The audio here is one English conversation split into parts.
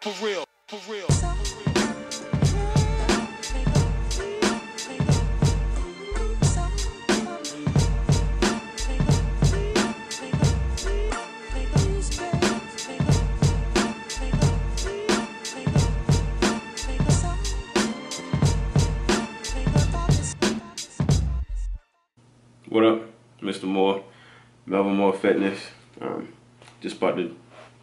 For real, for real. What up, Mr. Moore, Melvin Moore Fitness. Um, just about to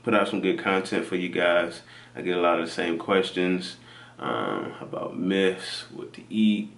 put out some good content for you guys. I get a lot of the same questions um, about myths, what to eat,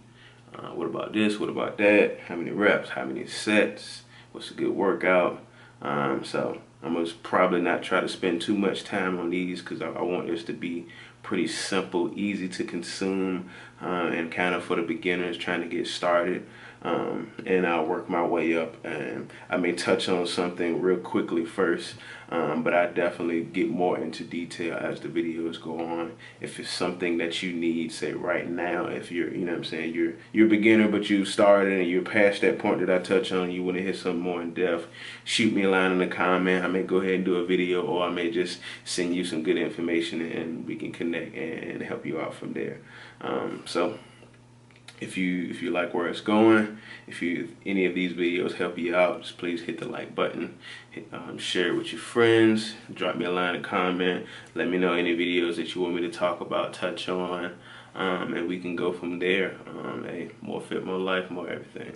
uh, what about this, what about that, how many reps, how many sets, what's a good workout. Um, so I'm gonna probably not try to spend too much time on these because I, I, want this to be pretty simple, easy to consume, uh, and kind of for the beginners trying to get started um, and I'll work my way up. And I may touch on something real quickly first, um, but I definitely get more into detail as the videos go on. If it's something that you need, say right now, if you're, you know what I'm saying, you're you're a beginner, but you started and you're past that point that I touch on, you want to hit something more in depth, shoot me a line in the comment. I may go ahead and do a video, or I may just send you some good information and we can connect and help you out from there. Um, so if you if you like where it's going if you any of these videos help you out just please hit the like button hit, um, share it with your friends drop me a line of comment let me know any videos that you want me to talk about touch on um, and we can go from there um, hey, more fit more life more everything